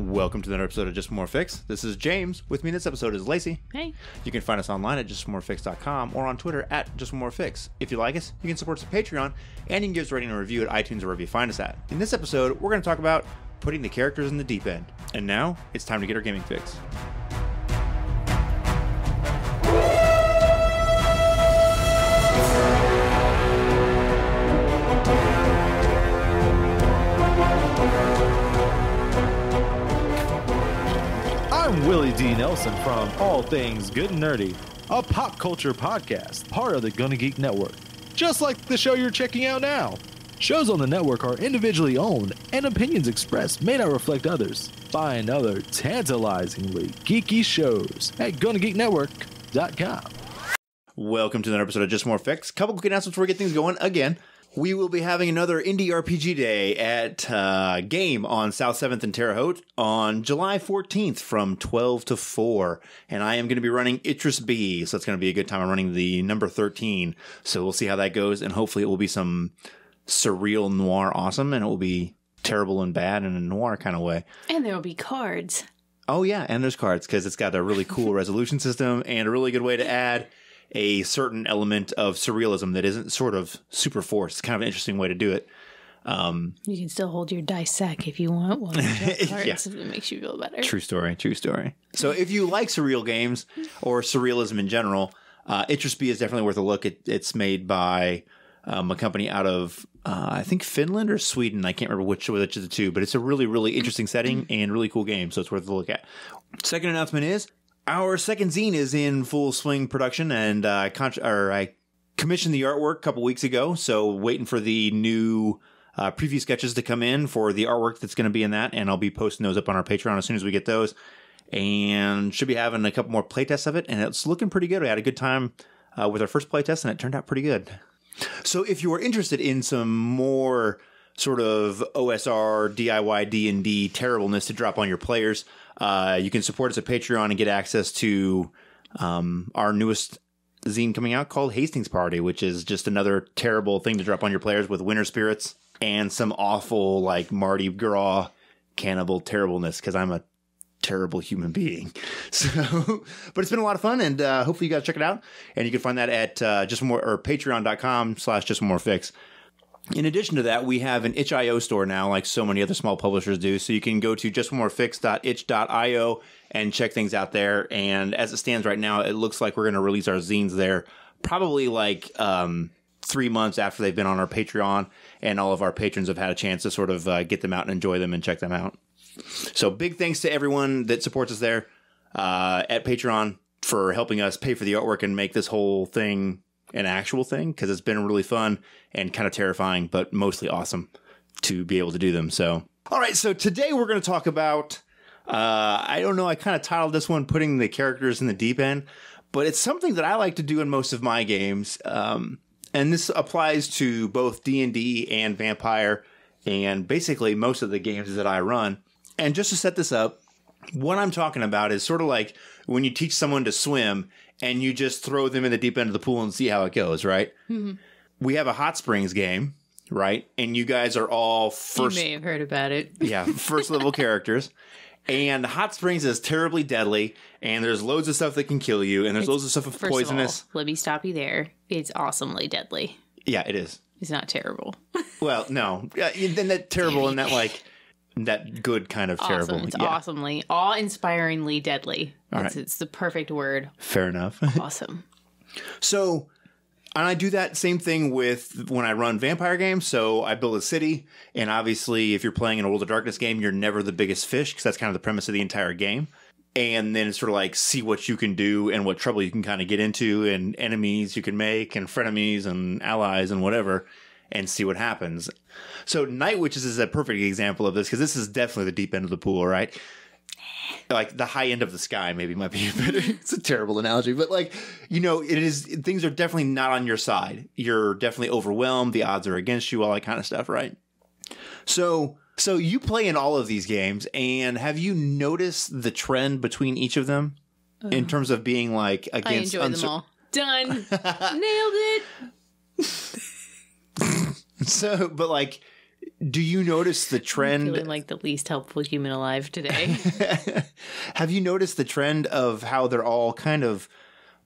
Welcome to another episode of Just More Fix. This is James. With me in this episode is Lacey. Hey. You can find us online at justmorefix.com or on Twitter at justmorefix. If you like us, you can support us at Patreon and you can give us a rating and review at iTunes or wherever you find us at. In this episode, we're going to talk about putting the characters in the deep end. And now it's time to get our gaming fix. Willie D. Nelson from All Things Good and Nerdy, a pop culture podcast, part of the Gonna Geek Network. Just like the show you're checking out now. Shows on the network are individually owned, and opinions expressed may not reflect others. Find other tantalizingly geeky shows at GonnaGeekNetwork.com. Welcome to another episode of Just More Fix. Couple quick announcements before we get things going again. We will be having another Indie RPG Day at uh, Game on South 7th and Terre Haute on July 14th from 12 to 4. And I am going to be running Itras By, so it's going to be a good time. I'm running the number 13. So we'll see how that goes, and hopefully it will be some surreal noir awesome, and it will be terrible and bad in a noir kind of way. And there will be cards. Oh yeah, and there's cards because it's got a really cool resolution system and a really good way to add a certain element of surrealism that isn't sort of super forced. It's kind of an interesting way to do it. Um, You can still hold your dice sack if you want one. Yeah. if it makes you feel better. true story, true story. So if you like surreal games or surrealism in general, uh, Itras By is definitely worth a look. It, it's made by um, a company out of uh, I think Finland or Sweden. I can't remember which which of the two, but it's a really really interesting setting and really cool game. So it's worth a look at. Second announcement is our second zine is in full swing production, and uh, con- or I commissioned the artwork a couple weeks ago. So waiting for the new uh, preview sketches to come in for the artwork that's going to be in that, and I'll be posting those up on our Patreon as soon as we get those. And should be having a couple more playtests of it, and it's looking pretty good. We had a good time uh, with our first playtest, and it turned out pretty good. So if you are interested in some more sort of OSR DIY D&D terribleness to drop on your players, uh, you can support us at Patreon and get access to um, our newest zine coming out called Hastings Party, which is just another terrible thing to drop on your players with winter spirits and some awful like Mardi Gras cannibal terribleness because I'm a terrible human being. So, but it's been a lot of fun, and uh, hopefully you guys check it out. And you can find that at uh, just more or patreon.com slash just more fix. In addition to that, we have an itch.io store now, like so many other small publishers do. So you can go to justmorefix.itch.io and check things out there. And as it stands right now, it looks like we're going to release our zines there probably like um, three months after they've been on our Patreon, and all of our patrons have had a chance to sort of uh, get them out and enjoy them and check them out. So big thanks to everyone that supports us there uh, at Patreon for helping us pay for the artwork and make this whole thing an actual thing because it's been really fun and kind of terrifying, but mostly awesome to be able to do them. So, all right. So today we're going to talk about. Uh, I don't know. I kind of titled this one "Putting the Characters in the Deep End," but it's something that I like to do in most of my games. Um, and this applies to both D and D and Vampire, and basically most of the games that I run. And just to set this up, what I'm talking about is sort of like when you teach someone to swim and you just throw them in the deep end of the pool and see how it goes, right? Mm-hmm. We have a hot springs game, right? And you guys are all first, you may have heard about it. yeah, first level characters. And hot springs is terribly deadly, and there's loads of stuff that can kill you, and there's loads of stuff that's poisonous. of all, let me stop you there. It's awesomely deadly. yeah, it is. It's not terrible. Well, no, yeah, then that terrible and that like that good kind of terrible. It's yeah, awesomely, awe-inspiringly deadly. All it's, right. it's the perfect word. fair enough. Awesome. So, and I do that same thing with when I run vampire games. So I build a city, and obviously, if you're playing an World of Darkness game, you're never the biggest fish because that's kind of the premise of the entire game. And then it's sort of like see what you can do and what trouble you can kind of get into, and enemies you can make, and frenemies and allies and whatever, and see what happens. So Night Witches is a perfect example of this because this is definitely the deep end of the pool, right? Eh. like the high end of the sky maybe might be a better it's a terrible analogy but like you know it is things are definitely not on your side you're definitely overwhelmed the odds are against you all that kind of stuff right so so you play in all of these games and have you noticed the trend between each of them in terms of being like against? I enjoy them all. Done. Nailed it. so but like do you notice the trend? Feeling like the least helpful human alive today. Have you noticed the trend of how they're all kind of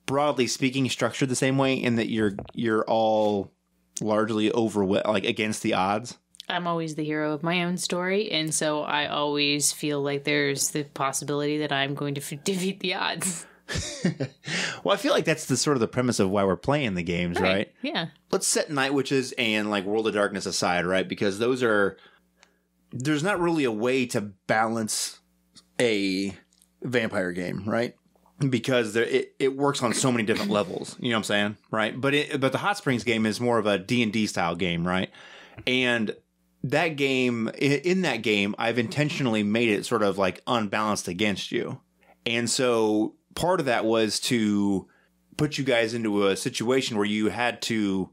broadly speaking structured the same way in that you're you're all largely over like against the odds? I'm always the hero of my own story, and so I always feel like there's the possibility that I'm going to f- defeat the odds. well, I feel like that's the sort of the premise of why we're playing the games, right? right? Yeah. Let's set Night Witches and like World of Darkness aside, right? Because those are there's not really a way to balance a vampire game, right? Because there, it, it works on so many different levels. You know what I'm saying, right? But it, but the Hot Springs game is more of a D and D style game, right? And that game in that game i've intentionally made it sort of like unbalanced against you and so part of that was to put you guys into a situation where you had to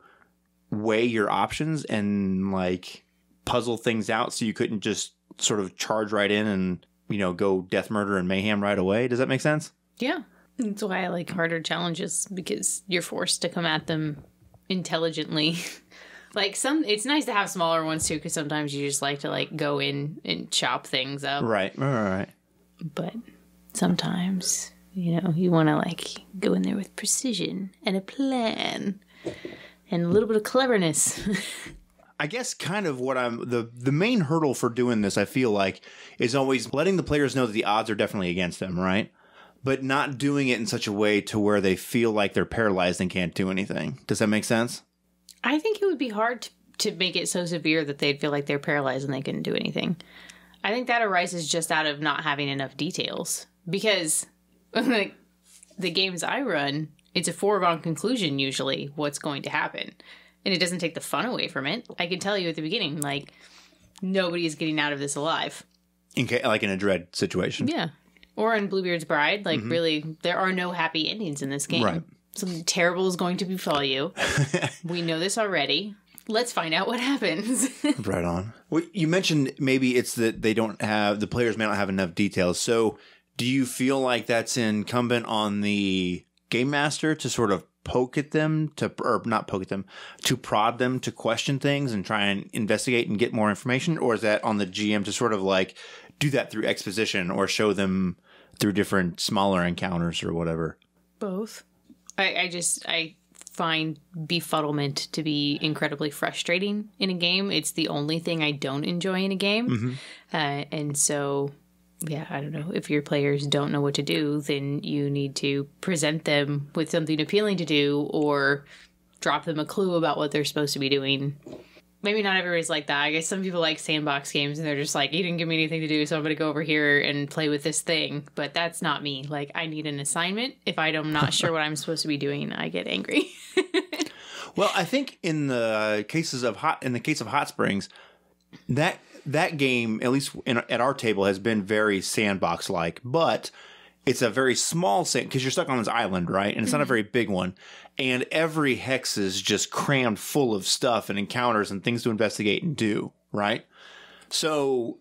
weigh your options and like puzzle things out so you couldn't just sort of charge right in and you know go death murder and mayhem right away does that make sense yeah that's why i like harder challenges because you're forced to come at them intelligently Like some, it's nice to have smaller ones too, because sometimes you just like to like go in and chop things up. Right, right, right. But sometimes, you know, you want to like go in there with precision and a plan and a little bit of cleverness. I guess kind of what I'm the the main hurdle for doing this I feel like is always letting the players know that the odds are definitely against them, right? But not doing it in such a way to where they feel like they're paralyzed and can't do anything. Does that make sense? I think it would be hard to, to make it so severe that they'd feel like they're paralyzed and they couldn't do anything. I think that arises just out of not having enough details because like the games I run, it's a foregone conclusion usually what's going to happen. And it doesn't take the fun away from it. I can tell you at the beginning, like nobody is getting out of this alive. In ca- like in a dread situation. Yeah. Or in Bluebeard's Bride, like mm-hmm. really there are no happy endings in this game. Right. Something terrible is going to befall you. we know this already. Let's find out what happens. right on. Well, you mentioned maybe it's that they don't have the players may not have enough details. So, do you feel like that's incumbent on the game master to sort of poke at them to or not poke at them to prod them to question things and try and investigate and get more information or is that on the GM to sort of like do that through exposition or show them through different smaller encounters or whatever both I, I just I find befuddlement to be incredibly frustrating in a game. It's the only thing I don't enjoy in a game, mm-hmm. uh, and so yeah, I don't know. If your players don't know what to do, then you need to present them with something appealing to do, or drop them a clue about what they're supposed to be doing maybe not everybody's like that. I guess some people like sandbox games and they're just like, you didn't give me anything to do, so I'm going to go over here and play with this thing. But that's not me. Like, I need an assignment. If I'm not sure what I'm supposed to be doing, I get angry. well, I think in the cases of hot, in the case of Hot Springs, that that game, at least in, at our table, has been very sandbox like, but it's a very small sand because you're stuck on this island, right? And it's not a mm-hmm. very big one. And every hex is just crammed full of stuff and encounters and things to investigate and do, right? So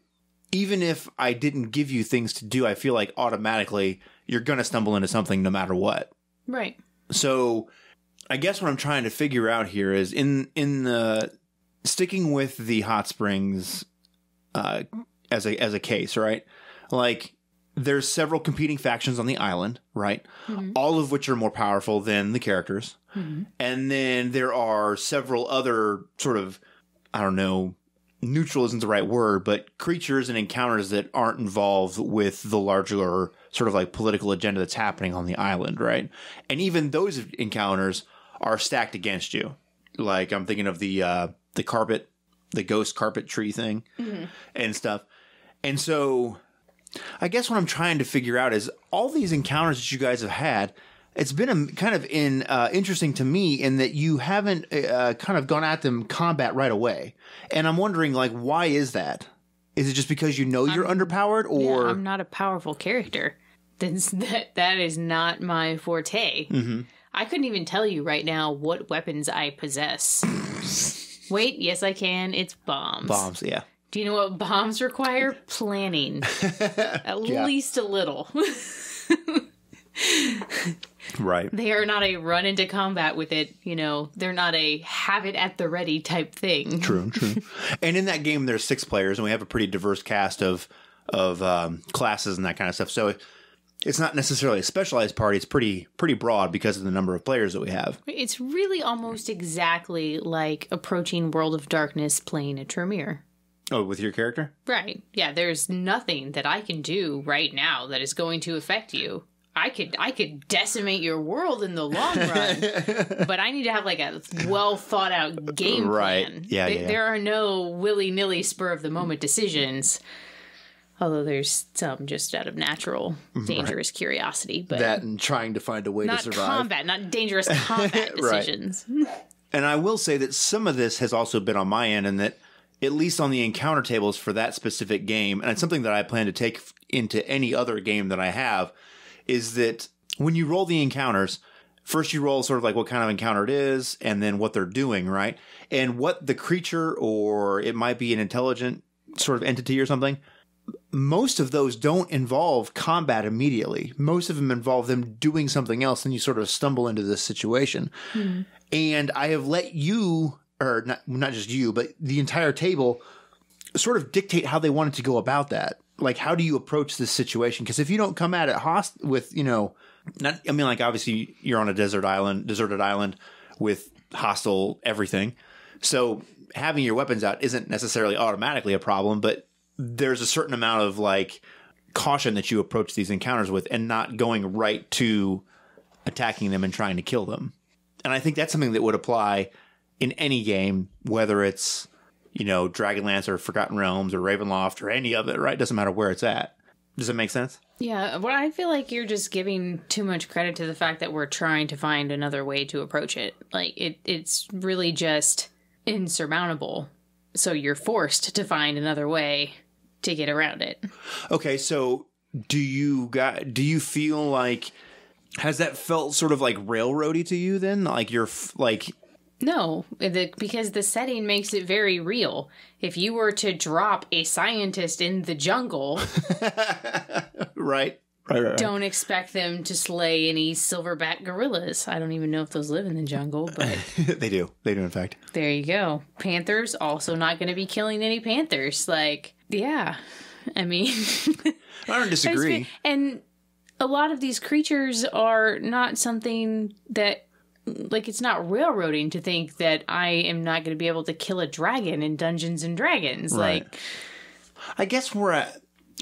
even if I didn't give you things to do, I feel like automatically you're going to stumble into something no matter what. Right. So I guess what I'm trying to figure out here is in in the sticking with the hot springs uh, as a as a case, right? Like there's several competing factions on the island, right? Mm-hmm. All of which are more powerful than the characters. Mm-hmm. And then there are several other sort of, I don't know, neutral isn't the right word, but creatures and encounters that aren't involved with the larger sort of like political agenda that's happening on the island, right? And even those encounters are stacked against you. Like I'm thinking of the uh, the carpet, the ghost carpet tree thing, mm-hmm. and stuff. And so I guess what I'm trying to figure out is all these encounters that you guys have had. It's been a, kind of in uh, interesting to me in that you haven't uh, kind of gone at them combat right away, and I'm wondering like why is that? Is it just because you know you're underpowered, or yeah, I'm not a powerful character? That's, that that is not my forte. Mm-hmm. I couldn't even tell you right now what weapons I possess. Wait, yes, I can. It's bombs. Bombs, yeah. Do you know what bombs require? Planning. At yeah. least a little. Right. They are not a run into combat with it, you know, they're not a have it at the ready type thing. True, true. and in that game, there's six players, and we have a pretty diverse cast of of um, classes and that kind of stuff. So it's not necessarily a specialized party. It's pretty pretty broad because of the number of players that we have. It's really almost exactly like approaching World of Darkness playing a Tremere. Oh, with your character? Right. Yeah, there's nothing that I can do right now that is going to affect you. I could I could decimate your world in the long run, but I need to have like a well thought out game Right. plan. Yeah, Th- yeah. There are no willy nilly spur of the moment decisions. Although there's some just out of natural, dangerous curiosity, but That and trying to find a way to survive. combat, not dangerous combat decisions. And I will say that some of this has also been on my end, and that at least on the encounter tables for that specific game, and it's something that I plan to take into any other game that I have, is that when you roll the encounters, first you roll sort of like what kind of encounter it is, and then what they're doing, right? And what the creature, or it might be an intelligent sort of entity or something, most of those don't involve combat immediately. Most of them involve them doing something else, and you sort of stumble into this situation. Hmm. And I have let you, or not, not just you, but the entire table sort of dictate how they wanted to go about that. Like, how do you approach this situation? Because if you don't come at it host with, you know, not, I mean, like, obviously you're on a desert island, deserted island with hostile everything. So having your weapons out isn't necessarily automatically a problem, but there's a certain amount of like caution that you approach these encounters with and not going right to attacking them and trying to kill them. And I think that's something that would apply in any game, whether it's, you know, Dragonlance or Forgotten Realms or Ravenloft or any of it, right? Doesn't matter where it's at. Does it make sense? Yeah, but I feel like you're just giving too much credit to the fact that we're trying to find another way to approach it. Like it it's really just insurmountable. So you're forced to find another way to get around it. Okay, so do you got do you feel like has that felt sort of like railroady to you then? Like you're f- like No, the, because the setting makes it very real. If you were to drop a scientist in the jungle, right? Right, right, right. don't expect them to slay any silverback gorillas. I don't even know if those live in the jungle, but they do. They do in fact. There you go. Panthers also not going to be killing any panthers. Like, yeah. I mean, I don't disagree. and a lot of these creatures are not something that like it's not railroading to think that I am not going to be able to kill a dragon in Dungeons and Dragons. Right. Like I guess we're at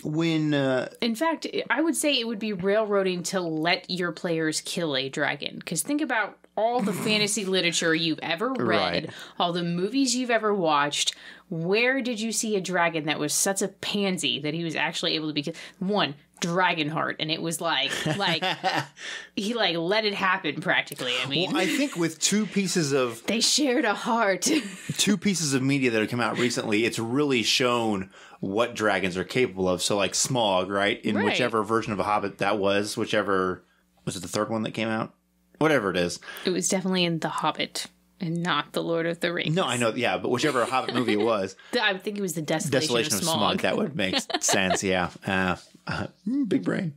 when uh in fact, I would say it would be railroading to let your players kill a dragon. Because think about all the fantasy literature you've ever read, Right. all the movies you've ever watched. Where did you see a dragon that was such a pansy that he was actually able to be? One, Dragonheart, and it was like, like he like let it happen practically. I mean, well, I think with two pieces of they shared a heart. two pieces of media that have come out recently, it's really shown what dragons are capable of. So like Smaug, right? In Right. whichever version of a Hobbit that was, whichever was it the third one that came out? Whatever it is. it was definitely in The Hobbit and not The Lord of the Rings. No, I know, yeah, but whichever Hobbit movie it was, I think it was the Desolation, Desolation of of Smaug. Smaug. That would make sense. Yeah. Uh, uh, mm, big brain.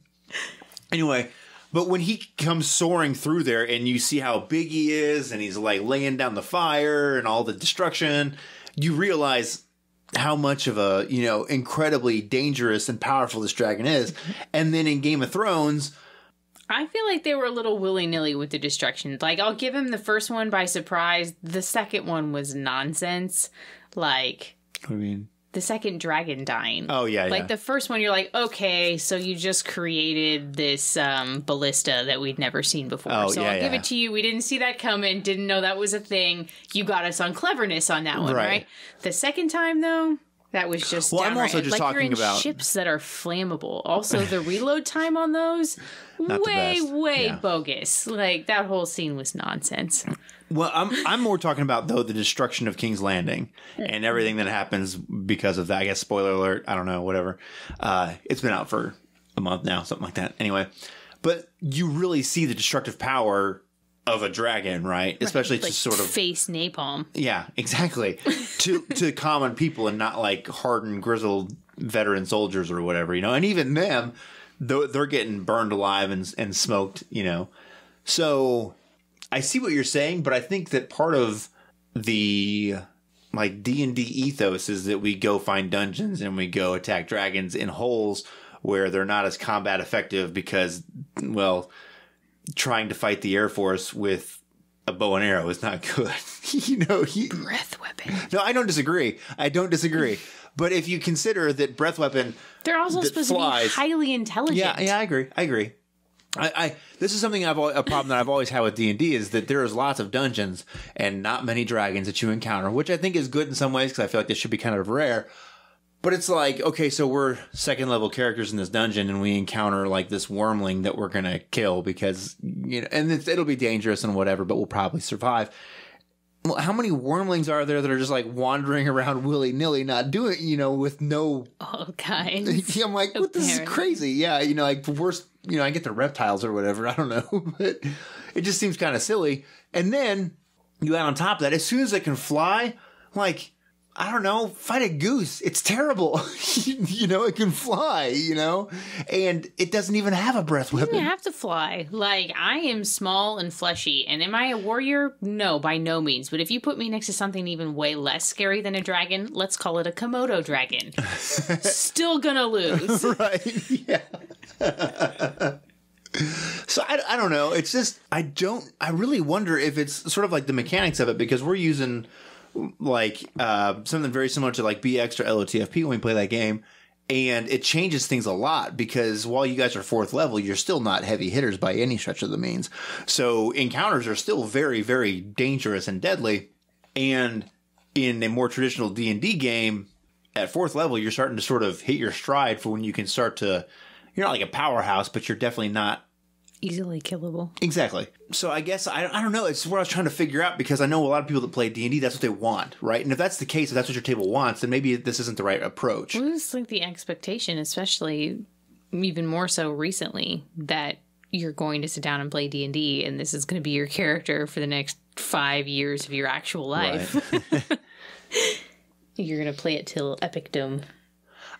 Anyway, but when he comes soaring through there and you see how big he is and he's like laying down the fire and all the destruction, you realize how much of a, you know, incredibly dangerous and powerful this dragon is. And then in Game of Thrones, I feel like they were a little willy nilly with the destruction. Like, I'll give him the first one by surprise. The second one was nonsense. Like, what do you mean, the second dragon dying. oh yeah, Like yeah. the first one, you're like, okay, so you just created this um, ballista that we'd never seen before. Oh, so yeah, I'll give it to you. We didn't see that coming. Didn't know that was a thing. You got us on cleverness on that one, Right. right? The second time, though, that was just. Well, I'm downright- also just like you're talking in about- ships that are flammable. Also, the reload time on those way, way Yeah. bogus. Like that whole scene was nonsense. Well, I'm I'm more talking about though the destruction of King's Landing and everything that happens because of that. I guess spoiler alert. I don't know, whatever. Uh, it's been out for a month now, something like that. Anyway, but you really see the destructive power of a dragon, right? Especially Like to sort of face napalm. yeah, exactly to to common people and not like hardened, grizzled veteran soldiers or whatever, you know. And even them, though they're getting burned alive and and smoked, you know. So I see what you're saying, but I think that part of the like D and D ethos is that we go find dungeons and we go attack dragons in holes where they're not as combat effective because, well, trying to fight the Air Force with a bow and arrow is not good. you know, he, Breath weapon. no, I don't disagree. I don't disagree. But if you consider that breath weapon They're also supposed to be highly intelligent. Yeah, yeah, I agree. I agree. I, I this is something I've a problem that I've always had with D and D is that there is lots of dungeons and not many dragons that you encounter, which I think is good in some ways because I feel like this should be kind of rare. But it's like okay, so we're second level characters in this dungeon, and we encounter like this wyrmling that we're gonna kill because you know, and it's, it'll be dangerous and whatever, but we'll probably survive. Well, how many wyrmlings are there that are just like wandering around willy nilly, not doing, you know, with no All kinds. I'm like, what? This is crazy. Yeah, you know, like the worst. You know, I get the reptiles or whatever. I don't know, but it just seems kind of silly. And then you add on top of that, as soon as it can fly, like I don't know, fight a goose. It's terrible. you know, it can fly. You know, and it doesn't even have a breath weapon. You have to fly. Like, I am small and fleshy. And am I a warrior? No, by no means. But if you put me next to something even way less scary than a dragon, let's call it a Komodo dragon. Still gonna lose. right? Yeah. so I, I don't know. It's just I don't. I really wonder if it's sort of like the mechanics of it because we're using like uh, something very similar to like BX or LOTFP when we play that game. And it changes things a lot because while you guys are fourth level, you're still not heavy hitters by any stretch of the means. So encounters are still very, very dangerous and deadly. And in a more traditional D and D game, at fourth level, you're starting to sort of hit your stride for when you can start to. You're not like a powerhouse, but you're definitely not Easily killable. exactly. So I guess I, I don't know. It's what I was trying to figure out because I know a lot of people that play D and D. That's what they want, right? And if that's the case, if that's what your table wants, then maybe this isn't the right approach. Well, it's like the expectation, especially even more so recently, that you're going to sit down and play D and D, and this is going to be your character for the next five years of your actual life. you're going to play it till epicdom.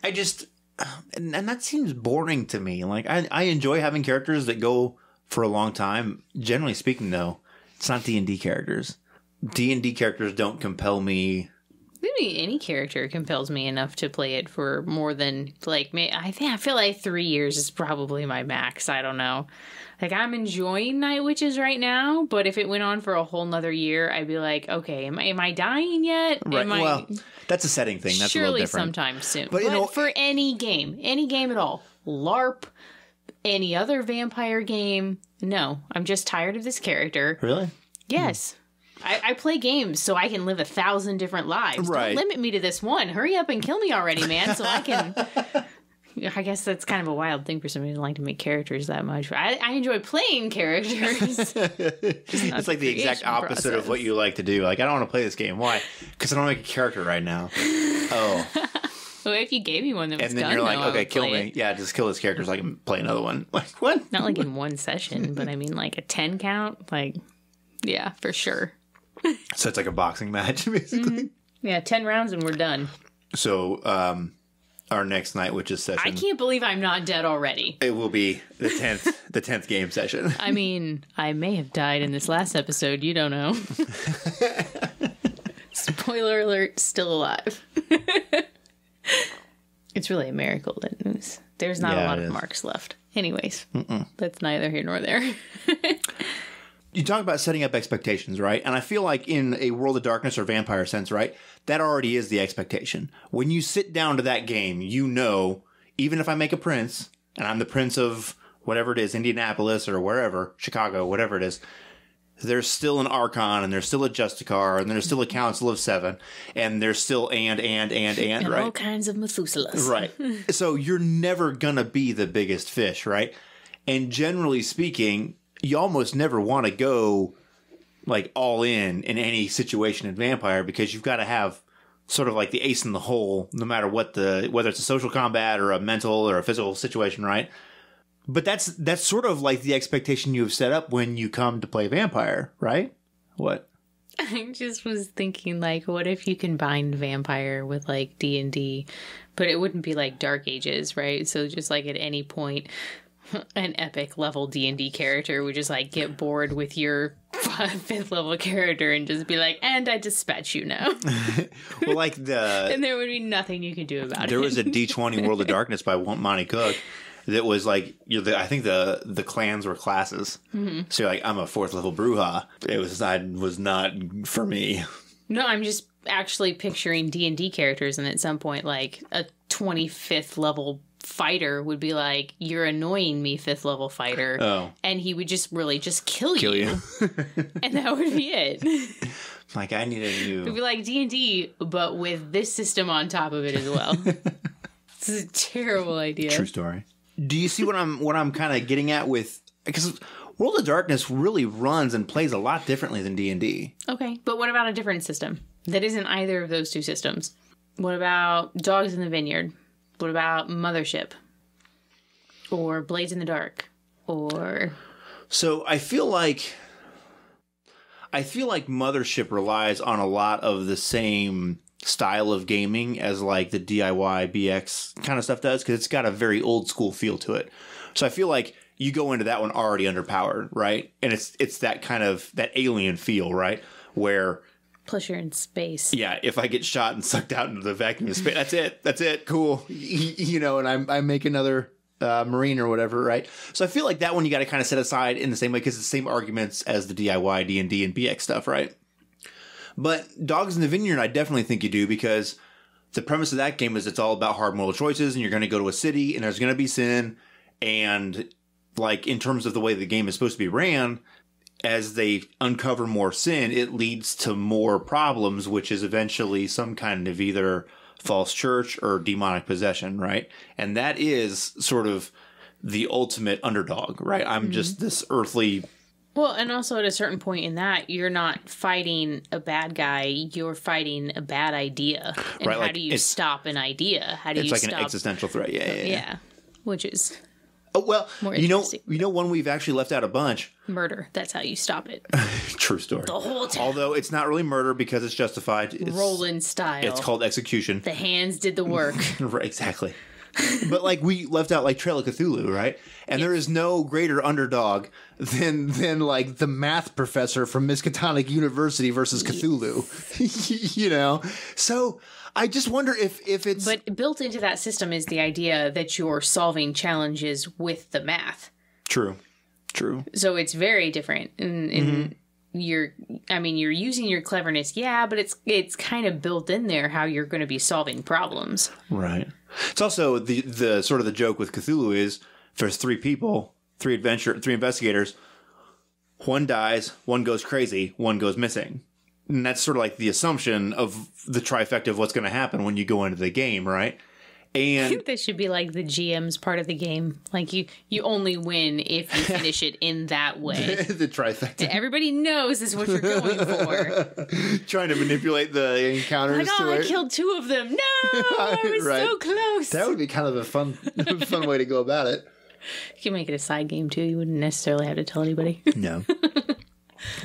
I just, and, and that seems boring to me. Like I, I enjoy having characters that go for a long time. Generally speaking, though, it's not D and D characters. D and D characters don't compel me. Maybe any character compels me enough to play it for more than like may I think I feel like three years is probably my max. I don't know. Like I'm enjoying Night Witches right now, but if it went on for a whole nother year, I'd be like, okay, am I am I dying yet? Right. Am I well, that's a setting thing. That's a little surely different. sometime soon? But, But, know- for any game, any game at all, LARP, any other vampire game, no, I'm just tired of this character. Really? Yes. I, I play games so I can live a thousand different lives. Right. Don't limit me to this one. Hurry up and kill me already, man, so I can. I guess that's kind of a wild thing for somebody to like to make characters that much. I, I enjoy playing characters. it's like the exact opposite of what you like to do. Like, I don't want to play this game. Why? Because I don't make a character right now. Oh, well, if you gave me one that was and then done, you're like, though, okay, kill me. it. Yeah, just kill this character so I can play another one. Like, what? Not like in one session, but I mean like a ten count. Like, yeah, for sure. So it's like a boxing match, basically. Yeah, ten rounds and we're done. So, um, our next Night Witches session, I can't believe I'm not dead already. it will be the tenth, the tenth game session. I mean, I may have died in this last episode. You don't know. Spoiler alert, still alive. it's really a miracle that there's, there's not Yeah, a lot of is. marks left. Anyways, that's neither here nor there. You talk about setting up expectations, right? And I feel like in a World of Darkness or Vampire sense, right? That already is the expectation. When you sit down to that game, you know, even if I make a prince and I'm the prince of whatever it is, Indianapolis or wherever, Chicago, whatever it is, there's still an Archon and there's still a Justicar and there's still a Council of Seven and there's still and, and, and, and, and right? all kinds of Methuselahs. Right. so you're never going to be the biggest fish, right? And generally speaking, you almost never want to go like all in in any situation in Vampire because you've got to have sort of like the ace in the hole no matter what the whether it's a social combat or a mental or a physical situation, right? But that's that's sort of like the expectation you have set up when you come to play Vampire, right? What? I just was thinking, like, what if you combined vampire with like D and D, but it wouldn't be like Dark Ages, right? So just like at any point, an epic level D&D character would just like get bored with your fifth level character and just be like, and I dispatch you now. well, like the and there would be nothing you could do about there it. There was a D twenty World of Darkness by Monte Cook that was like you know, the, I think the the clans were classes. Mm-hmm. So you're like I'm a fourth level Brujah. It was I was not for me. No, I'm just actually picturing D&D characters and at some point like a 25th level fighter would be like, "You're annoying me, 5th level fighter." Oh, And he would just really just kill, kill you, you. and that would be it. like I need a new. It'd be like D&D but with this system on top of it as well. this is a terrible idea. True story. Do you see what I'm what I'm kind of getting at with because World of Darkness really runs and plays a lot differently than D and D. Okay, but what about a different system that isn't either of those two systems? What about Dogs in the Vineyard? What about Mothership? Or Blades in the Dark? Or So I feel like I feel like Mothership relies on a lot of the same style of gaming as like the DIY BX kind of stuff does because it's got a very old school feel to it. So I feel like you go into that one already underpowered, right? And it's it's that kind of that alien feel, right? Where plus you're in space. yeah, if I get shot and sucked out into the vacuum of space, that's it. That's it. Cool. You know, and I I make another uh, marine or whatever, right? So I feel like that one you got to kind of set aside in the same way because it's the same arguments as the DIY, D and D, and BX stuff, right? But Dogs in the Vineyard, I definitely think you do because the premise of that game is it's all about hard moral choices, and you're going to go to a city, and there's going to be sin, and like in terms of the way the game is supposed to be ran, as they uncover more sin, it leads to more problems, which is eventually some kind of either false church or demonic possession, right? And that is sort of the ultimate underdog, right? I'm mm-hmm. just this earthly Well, and also at a certain point in that, you're not fighting a bad guy, you're fighting a bad idea. And Right, how like, do you stop an idea? How do you? it's you like stop an existential threat. Yeah, yeah, yeah. Yeah. Which is Oh, well, More you know, you know, one we've actually left out a bunch. murder. That's how you stop it. True story. The whole time. Although it's not really murder because it's justified. It's, Roland style. It's called execution. the hands did the work. right, exactly. but like we left out like Trail of Cthulhu, right? And there is no greater underdog than than like the math professor from Miskatonic University versus Cthulhu. you know, so I just wonder if if it's but built into that system is the idea that you're solving challenges with the math. true, true. So it's very different. And, and Mm-hmm. you're, I mean, you're using your cleverness, yeah, but it's it's kind of built in there how you're going to be solving problems. Right. It's also the the sort of the joke with Cthulhu is there's three people, three adventure, three investigators. One dies, one goes crazy, one goes missing. And that's sort of like the assumption of the trifecta of what's going to happen when you go into the game, right? And I think This should be like the GM's part of the game. Like you, you only win if you finish it in that way. the trifecta, Everybody knows this is what you're going for. trying to manipulate the encounters Like, to oh, I it. killed two of them. No, I was Right. so close. that would be kind of a fun, fun way to go about it. you can make it a side game too. You wouldn't necessarily have to tell anybody. No,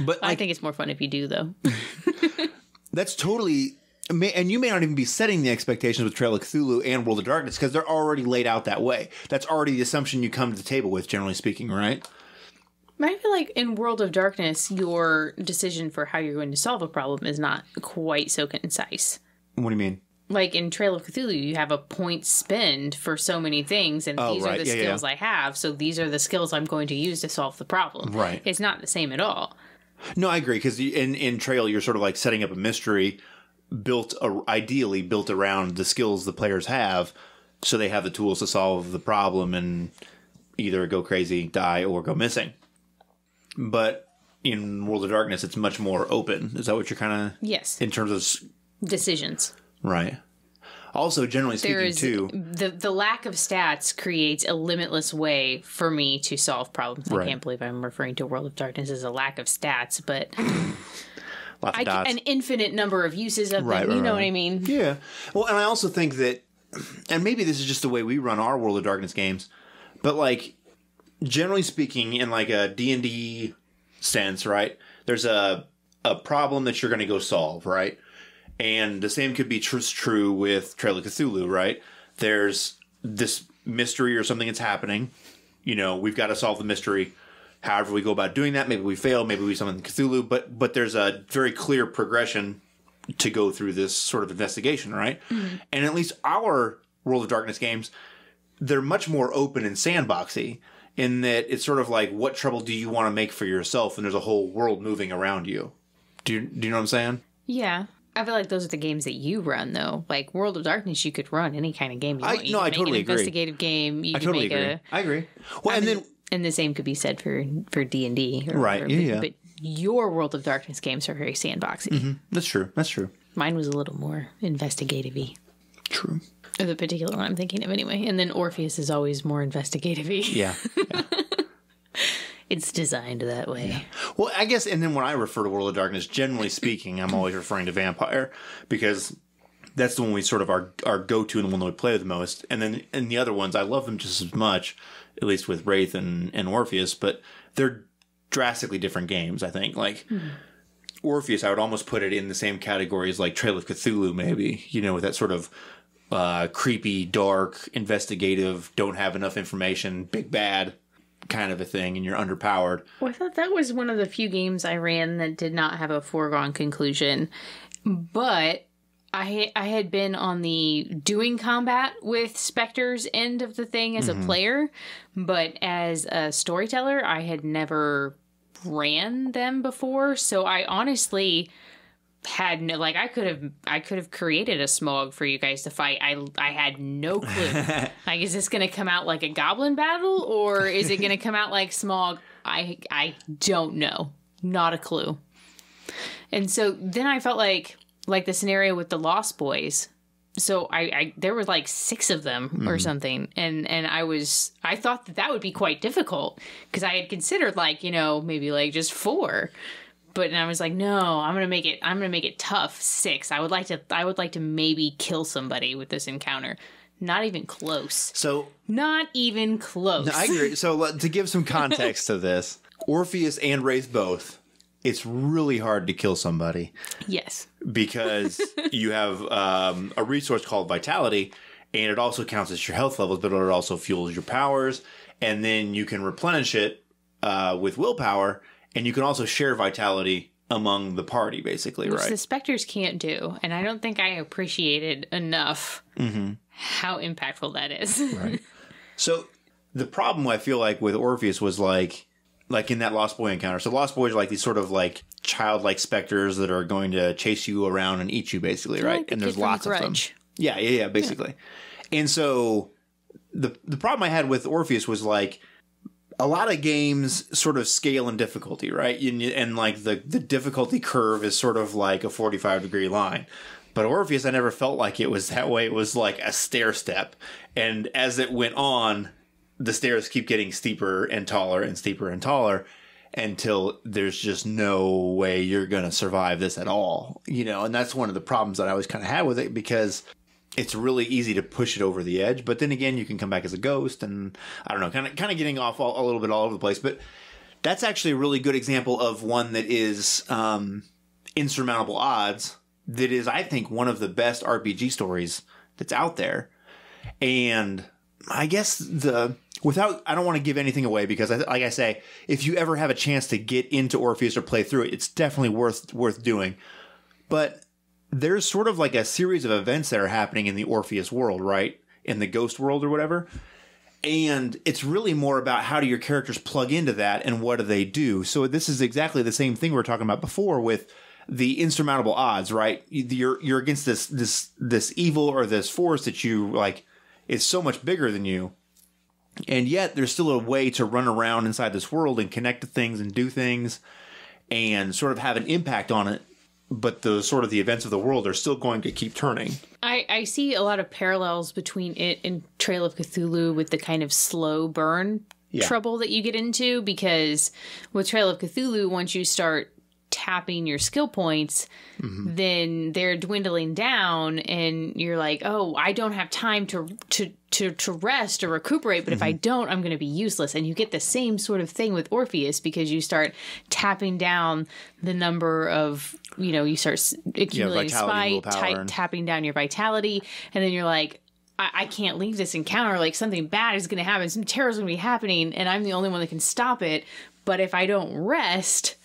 but I like, think it's more fun if you do, though. That's totally. may- And you may not even be setting the expectations with Trail of Cthulhu and World of Darkness because they're already laid out that way. That's already the assumption you come to the table with, generally speaking, right? I feel like in World of Darkness, your decision for how you're going to solve a problem is not quite so concise. What do you mean? Like in Trail of Cthulhu, you have a point spend for so many things, and Oh, these right. are the Yeah, yeah. skills I have, so these are the skills I'm going to use to solve the problem. Right. It's not the same at all. No, I agree because in in Trail you're sort of like setting up a mystery built a, ideally built around the skills the players have, so they have the tools to solve the problem and either go crazy, die, or go missing. But in World of Darkness, it's much more open. Is that what you're kind of Yes. in terms of Decisions. right? Also, generally speaking, is too. the the lack of stats creates a limitless way for me to solve problems. Right. I can't believe I'm referring to World of Darkness as a lack of stats, but Lots of I, an infinite number of uses of Right, them. right, you know right. what I mean? Yeah. Well, and I also think that, and maybe this is just the way we run our World of Darkness games, but like generally speaking, in like a D and D sense, right? There's a a problem that you're going to go solve, right? And the same could be tr- true with Trail of Cthulhu, right? There's this mystery or something that's happening. you know, we've got to solve the mystery. However, we go about doing that, maybe we fail, maybe we summon Cthulhu, but but there's a very clear progression to go through this sort of investigation, right? Mm-hmm. And at least our World of Darkness games, they're much more open and sandboxy in that it's sort of like, what trouble do you want to make for yourself? And there's a whole world moving around you. Do you, do you know what I'm saying? Yeah. I feel like those are the games that you run, though. Like World of Darkness, you could run any kind of game you I- want. You no, could I make totally an agree. investigative game. You I could totally make agree. a I agree. Well, and then and the same could be said for for D and D, Right, Or, yeah, yeah. But your World of Darkness games are very sandboxy. Mm-hmm. that's true. That's true. Mine was a little more investigative-y. True. The particular one I'm thinking of, anyway. And then Orpheus is always more investigative-y. Yeah. It's designed that way. Well, I guess, and then when I refer to World of Darkness, generally speaking, I'm always referring to Vampire because that's the one we sort of our our go to and the one that we play the most. And then in the other ones, I love them just as much, at least with Wraith and, and Orpheus, but they're drastically different games. I think like. Orpheus, I would almost put it in the same category as like Trail of Cthulhu, maybe, you know, with that sort of uh, creepy, dark, investigative, don't have enough information, big bad kind of a thing, and you're underpowered. Well, I thought that was one of the few games I ran that did not have a foregone conclusion. But I I had been on the doing combat with specters end of the thing as a mm-hmm. player, but as a storyteller, I had never ran them before. So I honestly had no like I could have I could have created a Smaug for you guys to fight. I I had no clue. like is this going to come out like a goblin battle or is it going to come out like Smaug? I I don't know. Not a clue. And so then I felt like like the scenario with the Lost Boys. So I, I there were like six of them or hmm. something, and and I was I thought that that would be quite difficult because I had considered like you know maybe like just four, but and I was like no I'm gonna make it I'm gonna make it tough six. I would like to I would like to maybe kill somebody with this encounter, not even close, So not even close. I agree. So to give some context to this, Orpheus and Wraith both, it's really hard to kill somebody. Yes, because you have um, a resource called Vitality, and it also counts as your health levels, but it also fuels your powers, and then you can replenish it uh, with willpower, and you can also share Vitality among the party, basically, which right? the specters can't do, and I don't think I appreciated enough mm-hmm. how impactful that is. Right. So the problem I feel like with Orpheus was like like in that Lost Boy encounter. So Lost Boys are like these sort of like childlike specters that are going to chase you around and eat you basically, right? like and there's kid from lots of them. Yeah, yeah, yeah, basically. And so the the problem I had with Orpheus was like a lot of games sort of scale in difficulty, right? And, and like the the difficulty curve is sort of like a 45 degree line. But Orpheus, I never felt like it was that way. It was like a stair step. And as it went on, the stairs keep getting steeper and taller and steeper and taller until there's just no way you're going to survive this at all. You know, and that's one of the problems that I always kind of had with it because it's really easy to push it over the edge. But then again, you can come back as a ghost and I don't know, kind of kind of getting off all, a little bit all over the place. But that's actually a really good example of one that is um, insurmountable odds. That is, I think, one of the best RPG stories that's out there. And I guess the without I don't want to give anything away because I, like I say, if you ever have a chance to get into Orpheus or play through it, it's definitely worth worth doing. But there's sort of like a series of events that are happening in the Orpheus world, right? In the ghost world or whatever. And it's really more about how do your characters plug into that and what do they do. So this is exactly the same thing we were talking about before with the insurmountable odds, right? You're you're against this this this evil or this force that you like is so much bigger than you. And yet there's still a way to run around inside this world and connect to things and do things and sort of have an impact on it. But the sort of the events of the world are still going to keep turning. I, I see a lot of parallels between it and Trail of Cthulhu with the kind of slow burn Yeah. trouble that you get into because with Trail of Cthulhu, once you start tapping your skill points, mm-hmm. then they're dwindling down and you're like, oh, I don't have time to to to, to rest or recuperate, but if I mm-hmm. don't, I'm going to be useless. And you get the same sort of thing with Orpheus because you start tapping down the number of, you know, you start accumulating vitality, spite, tapping down your vitality, and then you're like, I, I can't leave this encounter. Like something bad is going to happen. Some terror is going to be happening, and I'm the only one that can stop it. But if I don't rest,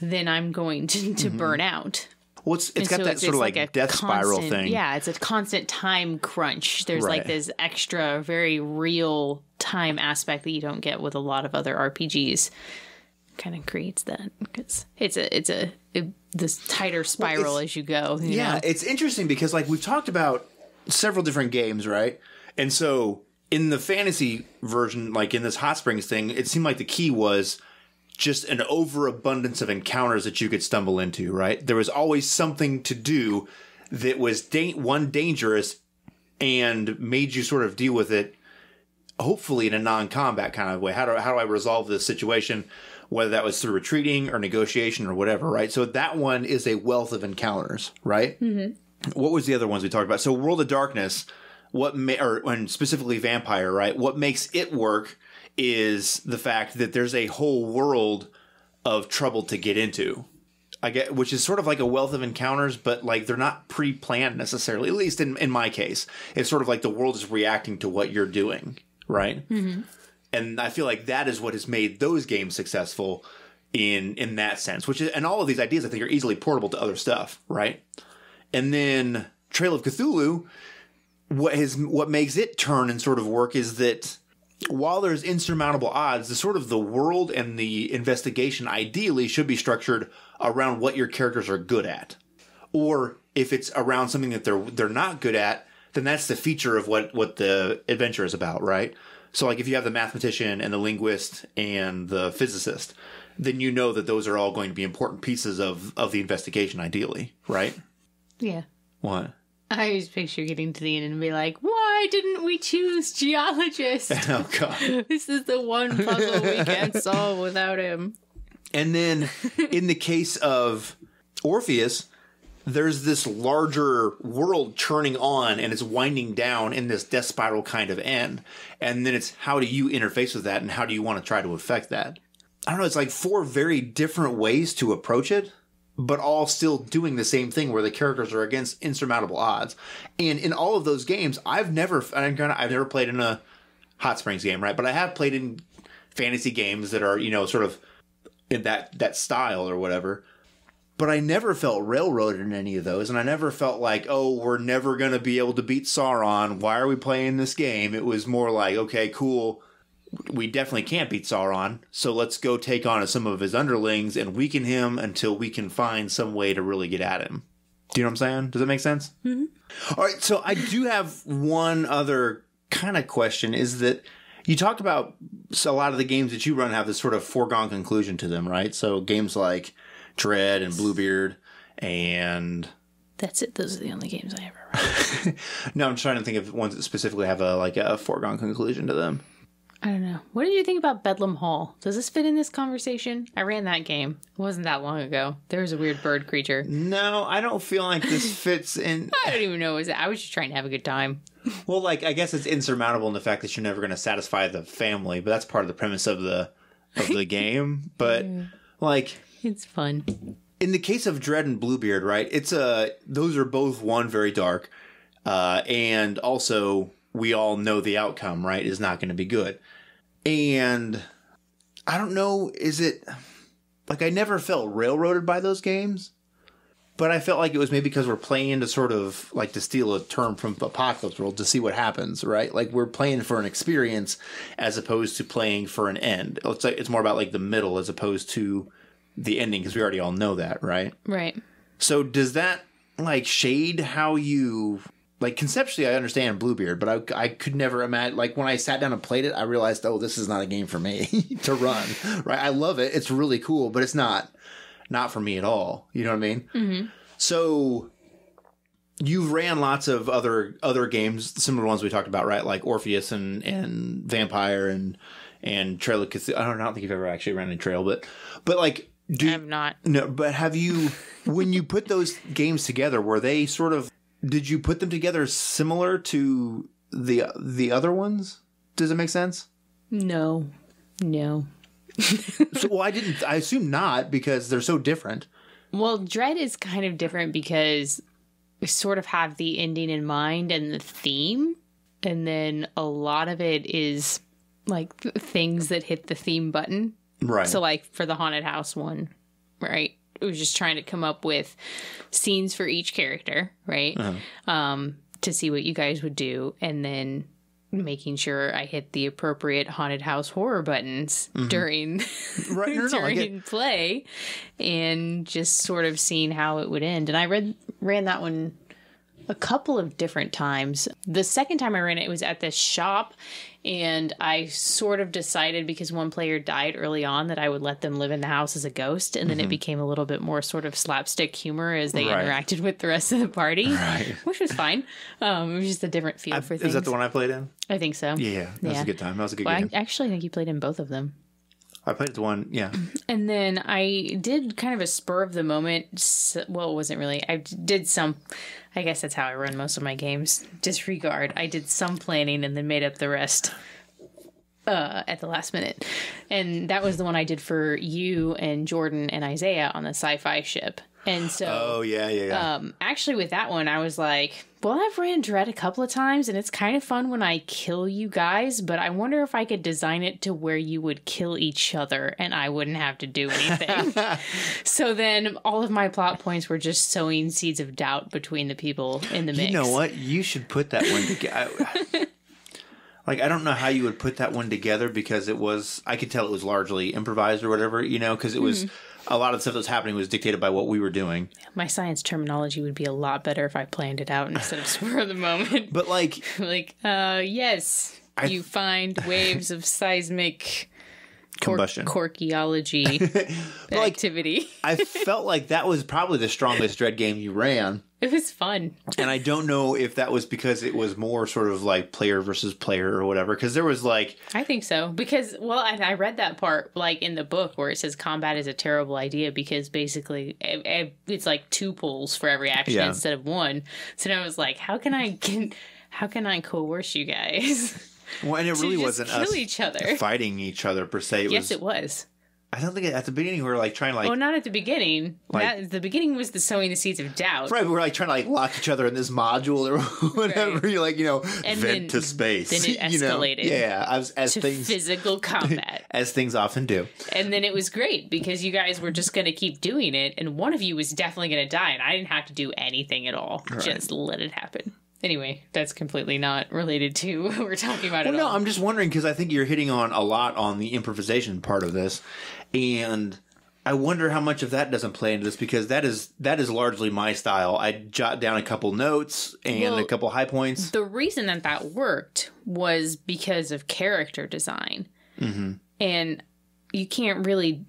then I'm going to, to mm-hmm. burn out. Well, it's, it's And got so that sort of like a death spiral thing. Yeah, it's a constant time crunch. There's Right. like this extra, very real time aspect that you don't get with a lot of other RPGs. Kind of creates that because it's a it's a it, this tighter spiral it's- as you go. you Yeah, know? it's interesting because like we've talked about several different games, right? And so in the fantasy version, like in this Hot Springs thing, it seemed like the key was just an overabundance of encounters that you could stumble into, right? There was always something to do that was da- one dangerous and made you sort of deal with it hopefully in a non-combat kind of way. How do how do I resolve this situation whether that was through retreating or negotiation or whatever, right? So that one is a wealth of encounters, right? Mm-hmm. what was the other ones we talked about? So World of Darkness, what ma- or and specifically Vampire, right? What makes it work is the fact that there's a whole world of trouble to get into. I get, which is sort of like a wealth of encounters, but like they're not pre-planned necessarily. At least in in my case, it's sort of like the world is reacting to what you're doing, right? Mm-hmm. And I feel like that is what has made those games successful in in that sense. Which is, and all of these ideas I think are easily portable to other stuff, right? And then Trail of Cthulhu, what has what makes it turn and sort of work is that while there's insurmountable odds, the sort of the world and the investigation ideally should be structured around what your characters are good at. Or if it's around something that they're they're not good at, then that's the feature of what what the adventure is about, right? So like if you have the mathematician and the linguist and the physicist, then you know that those are all going to be important pieces of of the investigation ideally, right? yeah. What? I always picture getting to the end and be like, "Why didn't we choose geologist? Oh god. this is the one puzzle we can't solve without him." And then in the case of Orpheus, there's this larger world churning on and it's winding down in this death spiral kind of end. And then it's how do you interface with that and how do you want to try to affect that? I don't know, it's like four very different ways to approach it, but all still doing the same thing where the characters are against insurmountable odds. And in all of those games, I've never I'm gonna, I've never played in a Hot Springs game, right? But I have played in fantasy games that are, you know, sort of in that that style or whatever. But I never felt railroaded in any of those, and I never felt like, oh, we're never going to be able to beat Sauron. Why are we playing this game? It was more like, okay, cool. We definitely can't beat Sauron, so let's go take on some of his underlings and weaken him until we can find some way to really get at him. Do you know what I'm saying? Does that make sense? Mm-hmm. All right, so I do have one other kind of question: is that you talked about so a lot of the games that you run have this sort of foregone conclusion to them, right? So games like Dread and Bluebeard and That's it. Those are the only games I ever run. no, I'm trying to think of ones that specifically have a like a foregone conclusion to them. I don't know. What did you think about Bedlam Hall? Does this fit in this conversation? I ran that game. It wasn't that long ago. There was a weird bird creature. No, I don't feel like this fits in. I don't even know was. I was just trying to have a good time. Well, like I guess it's insurmountable in the fact that you're never going to satisfy the family, but that's part of the premise of the of the game. But like It's fun. in the case of Dread and Bluebeard, right? It's a those are both one very dark, uh, and also we all know the outcome, right? Is not going to be good, and I don't know. Is it like I never felt railroaded by those games, but I felt like it was maybe because we're playing to sort of like to steal a term from Apocalypse World to see what happens, right? Like we're playing for an experience as opposed to playing for an end. It's like it's more about like the middle as opposed to the ending because we already all know that, right? Right. So does that like shade how you like conceptually? I understand Bluebeard, but I I could never imagine like when I sat down and played it, I realized oh this is not a game for me to run. Right? I love it; it's really cool, but it's not not for me at all. You know what I mean? Mm-hmm. So you've ran lots of other other games, similar ones we talked about, right? Like Orpheus and and Vampire and and Trail of Cthulhu. I don't, I don't think you've ever actually ran a trail, but but like do I have not. no, but have you when you put those games together, were they sort of did you put them together similar to the the other ones? Does it make sense? No. No. So, well, I didn't. I assume not because they're so different. Well, Dread is kind of different because we sort of have the ending in mind and the theme and then a lot of it is like th- things that hit the theme button. Right. So, like for the haunted house one, right? It was just trying to come up with scenes for each character, right? Um, to see what you guys would do, and then making sure I hit the appropriate haunted house horror buttons during right. No, no, I get- during play, and just sort of seeing how it would end. And I read ran that one a couple of different times. The second time I ran it, it was at this shop, and I sort of decided because one player died early on that I would let them live in the house as a ghost, and then it became a little bit more sort of slapstick humor as they Mm-hmm. Right. interacted with the rest of the party, which was fine. Um, it was just a different feel for Is that the one I played in? I think so. Yeah, that was a good time. That was a good Well, I actually think you played in both of them. I played the one. Yeah. And then I did kind of a spur of the moment. Well, it wasn't really. I did some. I guess that's how I run most of my games. Disregard. I did some planning and then made up the rest uh, at the last minute. And that was the one I did for you and Jordan and Isaiah on the sci-fi ship. And so, Oh yeah, yeah, yeah. um, actually, with that one, I was like, well, I've ran Dread a couple of times, and it's kind of fun when I kill you guys, but I wonder if I could design it to where you would kill each other and I wouldn't have to do anything. so then all of my plot points were just sowing seeds of doubt between the people in the mix. You know what? You should put that one together. like I don't know how you would put that one together because it was I could tell it was largely improvised or whatever, you know, because it was Mm-hmm. A lot of the stuff that was happening was dictated by what we were doing. My science terminology would be a lot better if I planned it out instead of spur of the moment. But like like, uh, yes, you find waves of seismic Combustion. corkyology like- activity. I felt like that was probably the strongest Dread game you ran. It was fun. And I don't know if that was because it was more sort of like player versus player or whatever. Because there was like, I think so because well, I, I read that part like in the book where it says combat is a terrible idea because basically eh, eh, it's like two pulls for every action Yeah. instead of one. So then I was like, how can I can how can I coerce you guys well, and it really wasn't kill us each other? fighting each other per se. It Yes, was, it was. I don't think at the beginning we were like trying to like, Well, not at the beginning. Like- that, the beginning was the sowing the seeds of doubt. right, we were like trying to like lock each other in this module or whatever. Right. You're like, you know, And vent then- to space. then it you know? escalated Yeah, as, as To things physical combat. as things often do. And then it was great because you guys were just going to keep doing it, and one of you was definitely going to die, and I didn't have to do anything at all. Just let it happen. Anyway, that's completely not related to what we're talking about Well, no, all. I'm just wondering because I think you're hitting on a lot on the improvisation part of this, and I wonder how much of that doesn't play into this because that is that is largely my style. I jot down a couple notes and Well, a couple high points. the reason that that worked was because of character design. Mm-hmm. And you can't really.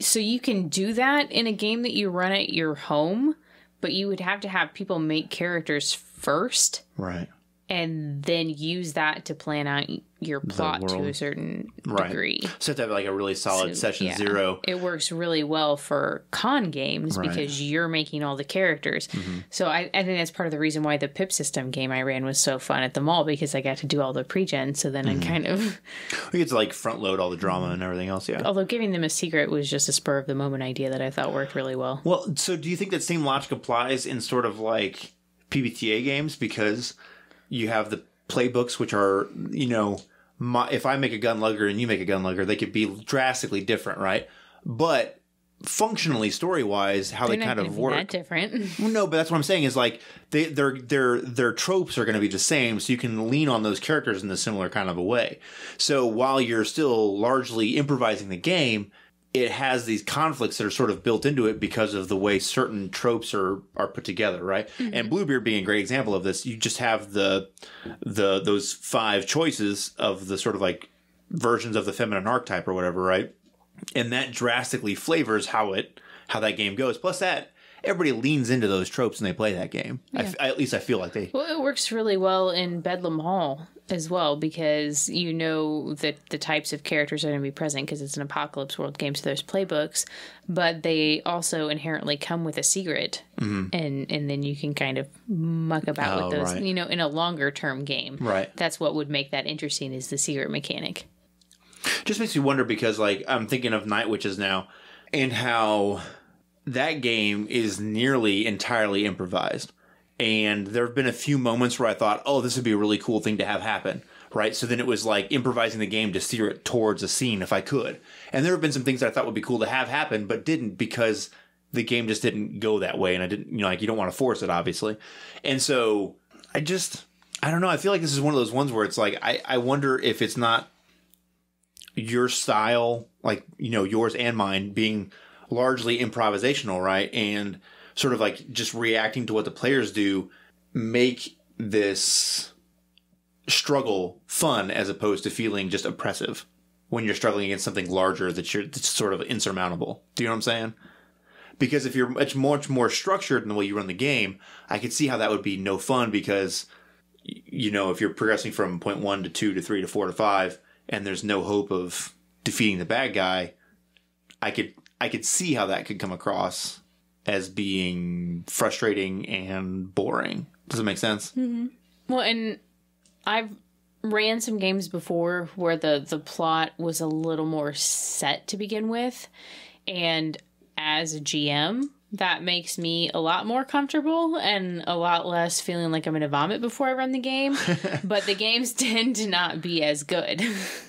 So you can do that in a game that you run at your home, but you would have to have people make characters first. Right. And then use that to plan out your plot to a certain Right. degree. So you have to have like a really solid session Yeah. zero. It works really well for con games Right. because you're making all the characters. Mm-hmm. So I, I think that's part of the reason why the pip system game I ran was so fun at the mall because I got to do all the pre-gen. So then I mm-hmm. kind of, We get to like front load all the drama and everything else. Yeah. although giving them a secret was just a spur of the moment idea that I thought worked really well. Well, so do you think that same logic applies in sort of like PBTA games because you have the playbooks, which are you know, my, if I make a gunlugger and you make a gunlugger, they could be drastically different, right? But functionally, story wise, how They're they kind of work. that different. Well, no, but that's what I'm saying is like they their their their tropes are going to be the same, so you can lean on those characters in a similar kind of a way. So while you're still largely improvising the game, it has these conflicts that are sort of built into it because of the way certain tropes are are put together, right? Mm-hmm. And Bluebeard being a great example of this, you just have the the those five choices of the sort of like versions of the feminine archetype or whatever, right? and that drastically flavors how it how that game goes. Plus that everybody leans into those tropes when they play that game. I f at least I feel like they. Well, it works really well in Bedlam Hall as well because you know that the types of characters are going to be present because it's an apocalypse world game, so there's playbooks, but they also inherently come with a secret, and and then you can kind of muck about Mm-hmm. Oh, with those. right. You know, in a longer term game, Right. That's what would make that interesting is the secret mechanic. Just makes me wonder because like I'm thinking of Night Witches now, and how that game is nearly entirely improvised. And there have been a few moments where I thought, oh, this would be a really cool thing to have happen. Right. So then it was like improvising the game to steer it towards a scene if I could. And there have been some things that I thought would be cool to have happen, but didn't because the game just didn't go that way. And I didn't, you know, like you don't want to force it, obviously. And so I just, I don't know. I feel like this is one of those ones where it's like, I, I wonder if it's not your style, like, you know, yours and mine being largely improvisational, right? And sort of like just reacting to what the players do make this struggle fun as opposed to feeling just oppressive when you're struggling against something larger that you're that's sort of insurmountable. Do you know what I'm saying? Because if you're much much more structured in the way you run the game, I could see how that would be no fun because you know, if you're progressing from point one to two to three to four to five, and there's no hope of defeating the bad guy, I could I could see how that could come across as being frustrating and boring. Does it make sense? Mm-hmm. Well, and I've ran some games before where the the plot was a little more set to begin with, and as a GM, that makes me a lot more comfortable and a lot less feeling like I'm gonna vomit before I run the game. but the games tend to not be as good.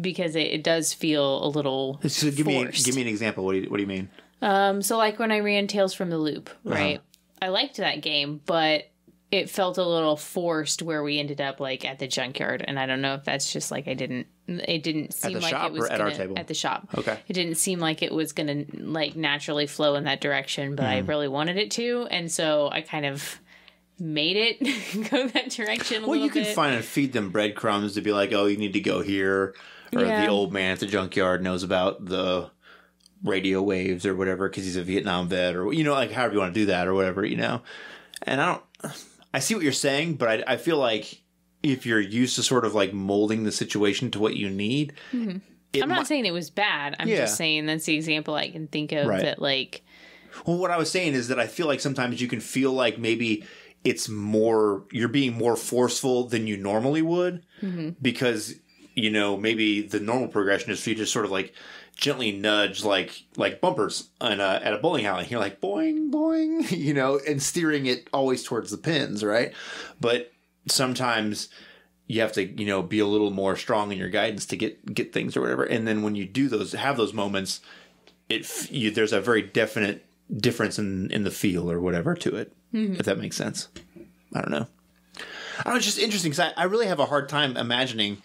Because it, it does feel a little So give me forced. give me an example. What do you what do you mean? Um, so like when I ran Tales from the Loop, Uh-huh. right? I liked that game, but it felt a little forced where we ended up like at the junkyard, and I don't know if that's just like I didn't. It didn't seem like it was at our gonna, table? at the shop. Okay. It didn't seem like it was gonna like naturally flow in that direction, but I Hmm. really wanted it to, and so I kind of made it go that direction a Well, you can bit. find and feed them breadcrumbs to be like, oh, you need to go here, or Yeah. the old man at the junkyard knows about the radio waves or whatever because he's a Vietnam vet, or you know, like however you want to do that or whatever, you know. And I don't, I see what you're saying, but I, I feel like if you're used to sort of like molding the situation to what you need, Mm-hmm. I'm not mi- saying it was bad. I'm Yeah. just saying that's the example I can think of Right. that like Well, what I was saying is that I feel like sometimes you can feel like maybe it's more you're being more forceful than you normally would because you know maybe the normal progression is for you to sort of like gently nudge like like bumpers on a, at a bowling alley. You're like boing boing, you know, and steering it always towards the pins, right? But sometimes you have to you know be a little more strong in your guidance to get get things or whatever. And then when you do those have those moments, it you, there's a very definite difference in in the feel or whatever to it mm-hmm. if that makes sense i don't know i don't know it's just interesting because I, I really have a hard time imagining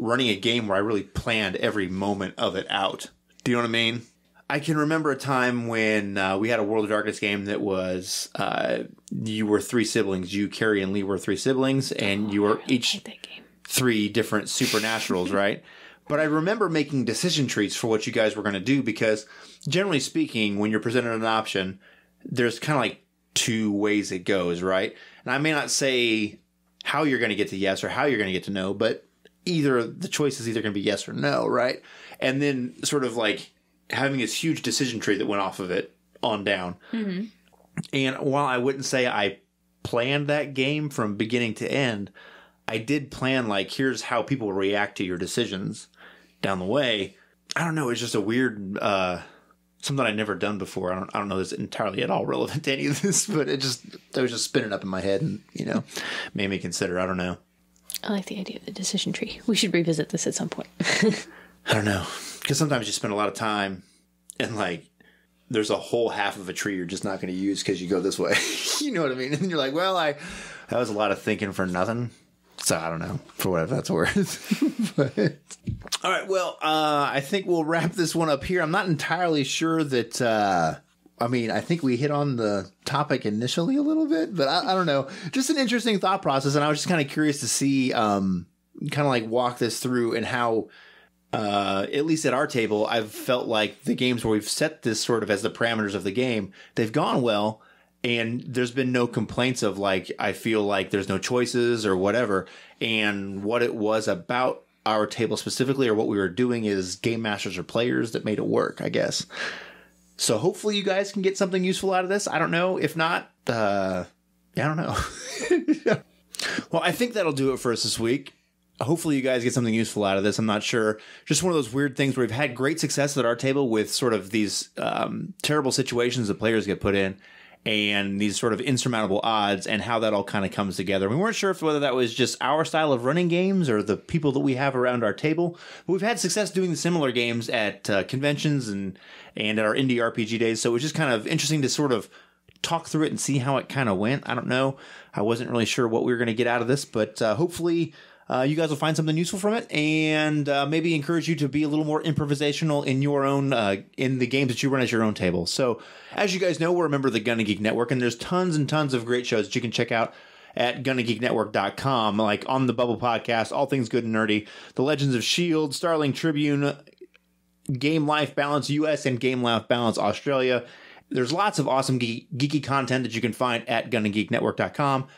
running a game where i really planned every moment of it out do you know what i mean i can remember a time when uh, we had a world of darkness game that was uh, you were three siblings you carrie and lee were three siblings and you were each that game. three different supernaturals, right? But I remember making decision trees for what you guys were going to do because, generally speaking, when you're presented an option, there's kind of like two ways it goes, right? And I may not say how you're going to get to yes or how you're going to get to no, but either the choice is either going to be yes or no, right? And then sort of like having this huge decision tree that went off of it on down. And while I wouldn't say I planned that game from beginning to end, I did plan like here's how people react to your decisions down the way. I don't know. It's just a weird uh, something I'd never done before. I don't. I don't know. This entirely at all relevant to any of this, but it just it was just spinning up in my head, and you know, made me consider. I don't know. I like the idea of the decision tree. We should revisit this at some point. I don't know because sometimes you spend a lot of time and like there's a whole half of a tree you're just not going to use because you go this way. you know what I mean? And you're like, well, I that was a lot of thinking for nothing. So I don't know for whatever that's worth. but, all right, well, uh, I think we'll wrap this one up here. I'm not entirely sure that. Uh, I mean, I think we hit on the topic initially a little bit, but I, I don't know. Just an interesting thought process, and I was just kind of curious to see, um, kind of like walk this through and how uh, at least at our table, I've felt like the games where we've set this sort of as the parameters of the game, they've gone well. And there's been no complaints of like, I feel like there's no choices or whatever. And what it was about our table specifically or what we were doing is game masters or players that made it work, I guess. So hopefully you guys can get something useful out of this. I don't know. If not, uh, I don't know. well, I think that'll do it for us this week hopefully you guys get something useful out of this. I'm not sure. Just one of those weird things where we've had great success at our table with sort of these um, terrible situations that players get put in. And these sort of insurmountable odds and how that all kind of comes together. We weren't sure if whether that was just our style of running games or the people that we have around our table. But we've had success doing similar games at uh, conventions and and at our indie RPG days. So it was just kind of interesting to sort of talk through it and see how it kind of went. I don't know. I wasn't really sure what we were going to get out of this, but uh, hopefully uh, you guys will find something useful from it, and uh, maybe encourage you to be a little more improvisational in your own uh, in the games that you run at your own table. So, as you guys know, we're a member of the Gonna Geek Network, and there's tons and tons of great shows that you can check out at GonnaGeekNetwork.com, like on the Bubble Podcast, All Things Good and Nerdy, The Legends of Shield, Starling Tribune, Game Life Balance US, and Game Life Balance Australia. There's lots of awesome geeky content that you can find at GonnaGeekNetwork.com.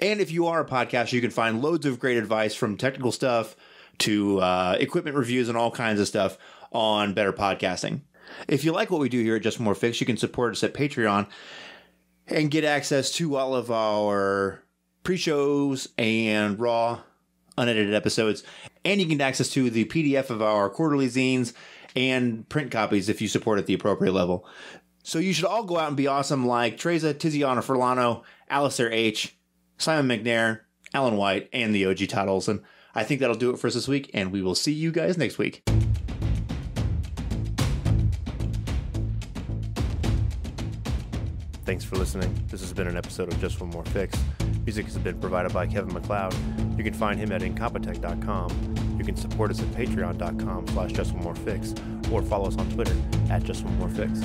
And if you are a podcaster, you can find loads of great advice from technical stuff to uh, equipment reviews and all kinds of stuff on better podcasting. If you like what we do here at Just More Fix, you can support us at Patreon and get access to all of our pre-shows and raw unedited episodes and you can get access to the pdf of our quarterly zines and print copies if you support at the appropriate level so you should all go out and be awesome like Treza, Tiziana Furlano, Alistair H, Simon McNair, Alan White, and the OG Todd Olson. I think that'll do it for us this week, and we will see you guys next week. Thanks for listening. This has been an episode of Just One More Fix. Music has been provided by Kevin MacLeod. You can find him at incompetech.com. You can support us at patreon.com slash just one more fix or follow us on Twitter at just one more fix.